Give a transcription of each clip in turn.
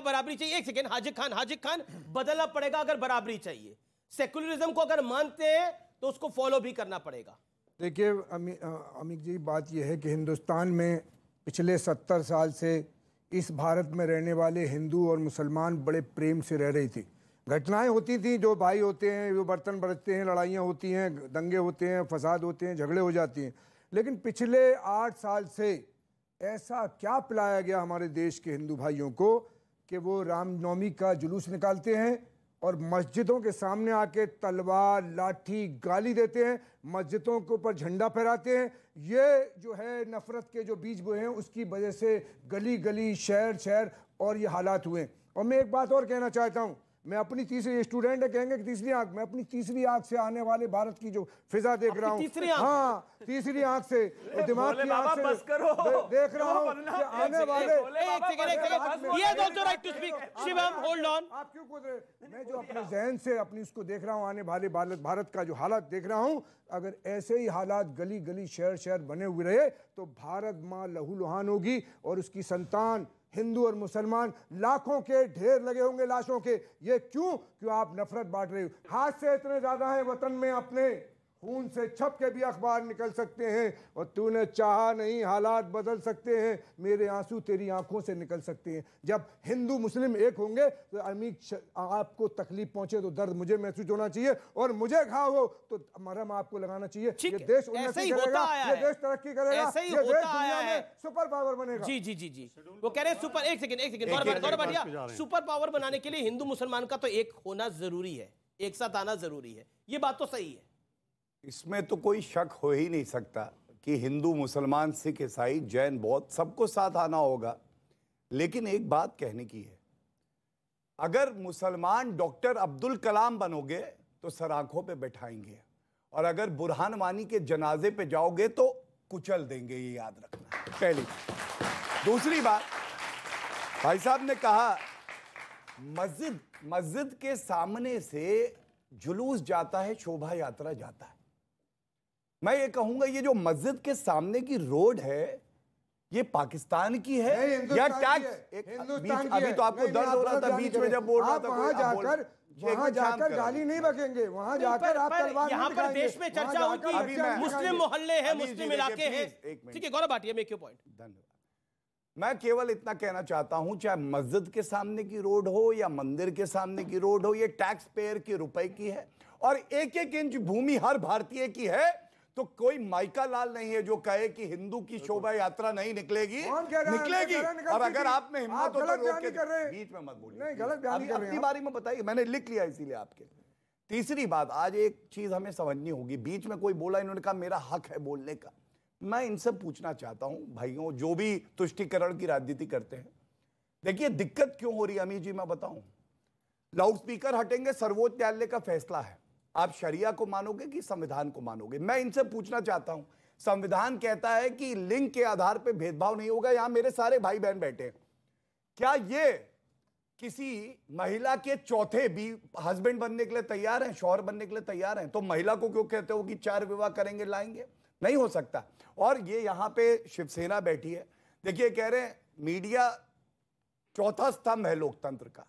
पड़ेगा बराबरी चाहिए। एक सेकेंड, हाजिर खान हाजिर खान, बदलना पड़ेगा अगर बराबरी चाहिए। सेकुलरिज्म को अगर मानते हैं तो उसको फॉलो भी करना पड़ेगा। देखिए अमित जी, बात यह है कि हिंदुस्तान में पिछले सत्तर साल से इस भारत में रहने वाले हिंदू और मुसलमान बड़े प्रेम से रह रही थी। घटनाएँ होती थी, जो भाई होते हैं, जो बर्तन बरतते हैं, लड़ाइयाँ होती हैं, दंगे होते हैं, फसाद होते हैं, झगड़े हो जाती हैं। लेकिन पिछले आठ साल से ऐसा क्या पिलाया गया हमारे देश के हिंदू भाइयों को कि वो रामनवमी का जुलूस निकालते हैं और मस्जिदों के सामने आके तलवार, लाठी, गाली देते हैं, मस्जिदों के ऊपर झंडा फहराते हैं। ये जो है नफरत के जो बीज बोए हैं, उसकी वजह से गली गली शहर शहर और ये हालात हुए और मैं एक बात और कहना चाहता हूँ मैं अपनी तीसरी स्टूडेंट है कहेंगे कि तीसरी आँख मैं अपनी तीसरी आँख से आने वाले भारत की जो फिजा देख रहा हूँ। हाँ तीसरी आँख से दिमाग की आँख से करो। दे- देख रहा हूँ आने वाले आप क्यों कूद रहे मैं जो अपने जहन से अपनी उसको देख रहा हूँ आने वाले भारत भारत का जो हालात देख रहा हूँ अगर ऐसे ही हालात गली गली शहर शहर बने हुए रहे तो भारत माँ लहूलुहान होगी और उसकी संतान हिंदू और मुसलमान लाखों के ढेर लगे होंगे, लाशों के। ये क्यों? क्यों आप नफरत बांट रहे हो? हाथ से इतने ज़्यादा है, वतन में अपने। खून से छप के भी अखबार निकल सकते हैं और तूने चाहा नहीं हालात बदल सकते हैं मेरे आँसू तेरी आँखों से निकल सकते हैं। जब हिंदू मुस्लिम एक होंगे तो अमीक श- आपको तकलीफ़ पहुँचे तो दर्द मुझे महसूस होना चाहिए और मुझे घाव हो तो मरम आपको लगाना चाहिए। ये देश उन्नति करेगा ये देश तरक्की करेगा ये देश दुनिया में सुपर पावर बनेगा। जी जी जी जी। वो कह रहे हैं सुपर एक सेकंड एक सेकंड हैं। सुपर पावर बनाने के लिए हिंदू मुसलमान का तो एक होना ज़रूरी है एक साथ आना ज़रूरी है। ये बात तो सही है। इसमें तो कोई शक हो ही नहीं सकता कि हिंदू, मुसलमान, सिख, ईसाई, जैन, बौद्ध सबको साथ आना होगा। लेकिन एक बात कहने की है, अगर मुसलमान डॉक्टर अब्दुल कलाम बनोगे तो सर आँखों पे बैठाएँगे और अगर बुरहान वानी के जनाजे पे जाओगे तो कुचल देंगे, ये याद रखना। पहली दूसरी बात, भाई साहब ने कहा, मस्जिद मस्जिद के सामने से जुलूस जाता है, शोभा यात्रा जाता है। मैं ये कहूँगा ये जो मस्जिद के सामने की रोड है ये पाकिस्तान की है या टैक्स? अभी तो आपको दर्द हो रहा था बीच में जब बोल रहा था वहाँ जाकर वहाँ जाकर गाली नहीं बकेंगे वहाँ जाकर आप तलवार यहाँ पर देश में चर्चा होगी। मुस्लिम मोहल्ले हैं मुस्लिम इलाके हैं। ठीक है Gaurav Bhatia make your point धन्यवाद। मैं केवल इतना कहना चाहता हूँ चाहे मस्जिद के सामने की रोड हो या मंदिर के सामने की रोड हो ये टैक्स पेयर के रुपए की है। और एक एक इंच भूमि हर भारतीय की है। तो कोई माइका लाल नहीं है जो कहे कि हिंदू की शोभा यात्रा नहीं निकलेगी? निकलेगी। और अगर। आप में हिम्मत हो तो। बीच में मत बोलिए। नहीं, गलत अपनी। बारी में बताइए मैंने लिख लिया इसीलिए आपके तीसरी बात आज एक चीज़ हमें समझनी होगी। बीच में कोई बोला इन्होंने कहा मेरा हक है बोलने का। मैं इनसे पूछना चाहता हूँ भाइयों जो भी तुष्टिकरण की राजनीति करते हैं। देखिए दिक्कत क्यों हो रही है? अमीर जी मैं बताऊँ। लाउड स्पीकर हटेंगे सर्वोच्च न्यायालय का फैसला है। आप शरिया को मानोगे कि संविधान को मानोगे? मैं इनसे पूछना चाहता हूँ। संविधान कहता है कि लिंग के आधार पर भेदभाव नहीं होगा। यहाँ मेरे सारे भाई बहन बैठे हैं। क्या ये किसी महिला के चौथे भी हस्बैंड बनने के लिए तैयार हैं, शौहर बनने के लिए तैयार हैं? तो महिला को क्यों कहते हो कि चार विवाह करेंगे, लाएँगे? नहीं हो सकता। और ये यहाँ पे शिवसेना बैठी है। देखिए कह रहे हैं, मीडिया चौथा स्तंभ है लोकतंत्र का।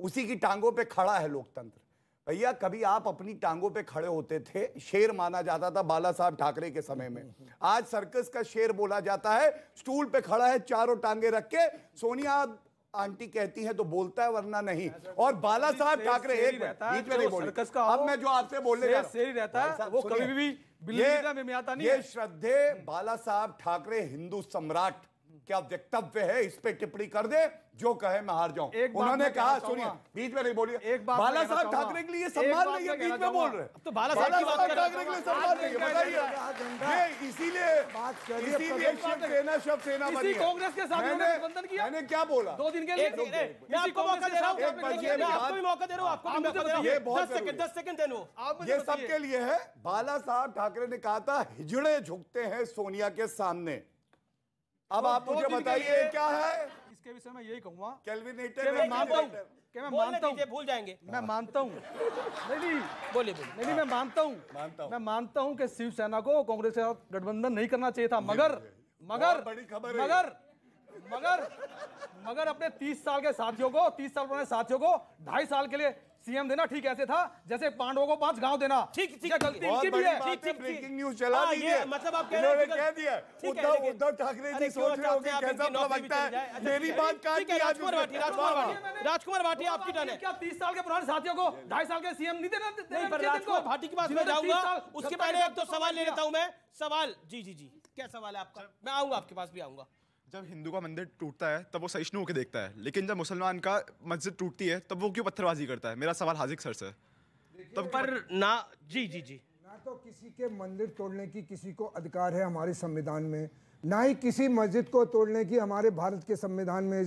उसी की टांगों पे खड़ा है लोकतंत्र। भैया कभी आप अपनी टांगों पे खड़े होते थे? शेर माना जाता था बाला साहब ठाकरे के समय में। आज सर्कस का शेर बोला जाता है स्टूल पे खड़ा है चारों टांगे रख के सोनिया आंटी कहती है तो बोलता है वरना नहीं। और बाला साहब ठाकरे एक बीच में नहीं बोली। सर्कस का अब मैं जो आपसे बोलने जा रहा। रहता है, वो कभी भी ये-। श्रद्धे बाला साहब ठाकरे हिंदू सम्राट क्या वक्तव्य है इस पे टिप्पणी कर दे जो कहे मैं हार जाऊँ। उन्होंने कहा सुनिए बीच में नहीं बोलिए। एक बात बाला साहब ठाकरे के लिए सम्मान नहीं है बीच में बोल रहे तो बाला साहब। ठाकरे के लिए सम्मान नहीं है बताइए। ये इसीलिए इसीलिए शिवसेना शिवसेना बनी कांग्रेस के साथ गठबंधन किया? मैंने क्या बोला? दो दिन के लिए। आपको मौका दे रहा हूँ। आपको भी मौका दे रहा हूँ आपको मौका दे रहा हूँ। ये बहुत सेकंड है। दस सेकंड देनो आप ये सबके लिए है। बाला साहब ठाकरे ने कहा था हिजड़े झुकते हैं सोनिया के सामने। अब आप मुझे बताइए क्या है? इसके विषय में यही कहूँगा। कैलविनेटर कि मैं मानता हूँ। कि मैं मानता हूँ? भूल जाएँगे। मैं मानता हूँ। नहीं नहीं। बोलिए बोलिए। नहीं नहीं मैं मानता हूँ। मानता हूँ। मैं मानता हूँ कि शिवसेना को कांग्रेस के साथ गठबंधन नहीं करना चाहिए था मगर मगर बड़ी खबर मगर मगर मगर अपने 30 साल के साथियों को 30 साल पुराने साथियों को ढाई साल के लिए सीएम देना ठीक ऐसे था जैसे पांडवों को पाँच गाँव देना। ठीक ठीक गलती इनकी भी है। ठीक, ठीक, ब्रेकिंग न्यूज़ चला हाँ, दीजिए मतलब आप कह रहे हैं कह दिया उद्धव उद्धव ठाकरे जी सोच रहे होंगे कैसा जाए? है? अच्छा, मेरी बात है, काट है, दी राजकुमार भाटी राजकुमार भाटी राजकुमार भाटी आपकी टर्न है क्या 30 साल के पुराने साथियों को ढाई साल के सीएम नहीं देना नहीं पर राजकुमार भाटी के पास मैं जाऊँगा उसके पहले एक तो सवाल ले लेता हूँ मैं। सवाल जी जी जी क्या सवाल है आपका? मैं आऊँगा आपके पास भी आऊँगा। जब हिंदू का मंदिर टूटता है तब वो सहिष्णु होकर देखता है। लेकिन जब मुसलमान का मस्जिद टूटती है तब वो क्यों पत्थरबाजी करता है? मेरा सवाल हाजिक सर से। तब पर ना जी जी जी। ना तो किसी के मंदिर तोड़ने की किसी को अधिकार है हमारे संविधान में ना ही किसी मस्जिद को तोड़ने की हमारे भारत के संविधान में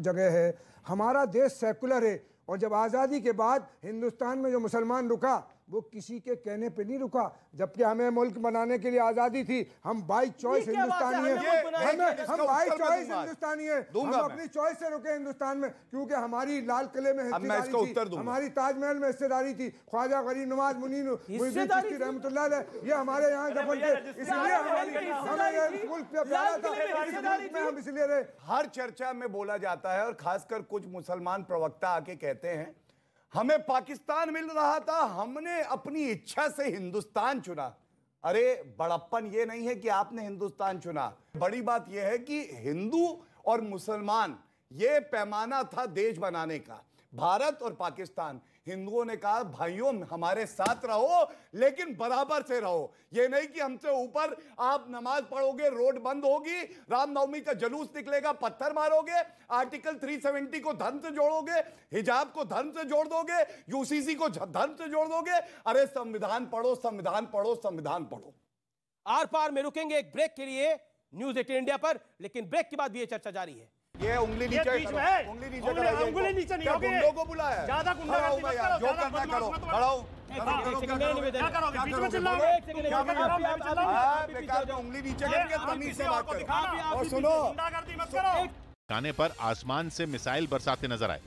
जगह है। हमारा देश सेकुलर है और जब आज़ादी के बाद हिंदुस्तान में जो मुसलमान रुका वो किसी के कहने पे नहीं रुका। जबकि हमें मुल्क बनाने के लिए आज़ादी थी हम बाई चॉइस हिंदुस्तानी है? हमें बाई चॉइस हिंदुस्तानी हैं। हम अपनी चॉइस से रुके हिंदुस्तान में क्योंकि हमारी लाल किले में हमारी ताजमहल में हिस्सेदारी थी। ख्वाजा गरीब नवाज़ मुनीन अलैह ये हमारे यहाँ दफन थे इसलिए हमारी मुल्क पे प्यारा था। इस मुल्क में हम इसलिए रहे। हर चर्चा में बोला जाता है और खासकर कुछ मुसलमान प्रवक्ता आके कहते हैं हमें पाकिस्तान मिल रहा था, हमने अपनी इच्छा से हिंदुस्तान चुना। अरे, बड़प्पन ये नहीं है कि आपने हिंदुस्तान चुना। बड़ी बात यह है कि हिंदू और मुसलमान, ये पैमाना था देश बनाने का। भारत और पाकिस्तान हिंदुओं ने कहा, भाइयों, हमारे साथ रहो, लेकिन बराबर से रहो। ये नहीं कि हमसे ऊपर आप नमाज़ पढ़ोगे, रोड बंद होगी, रामनवमी का जलूस निकलेगा, पत्थर मारोगे, आर्टिकल 370 को धर्म से जोड़ोगे, हिजाब को धर्म से जोड़ दोगे यूसीसी को धर्म से जोड़ दोगे। अरे, संविधान पढ़ो संविधान पढ़ो संविधान पढ़ो। आर पार में रुकेंगे एक ब्रेक के लिए न्यूज़ एटीन इंडिया पर, लेकिन ब्रेक के बाद भी ये चर्चा जारी है। ये उंगली नीचे है। उंगली नीचे उंगली- नीचे नहीं होगी। गुंडों को बुलाया है? ज़्यादा गुंडा गुंडागर्दी मत करो, जो करना करो खड़ा हूँ। उंगली नीचे करके तमीज से बात करो। और सुनो। गुंडागर्दी मत करो। गाने पर आसमान से मिसाइल बरसाते नज़र आए।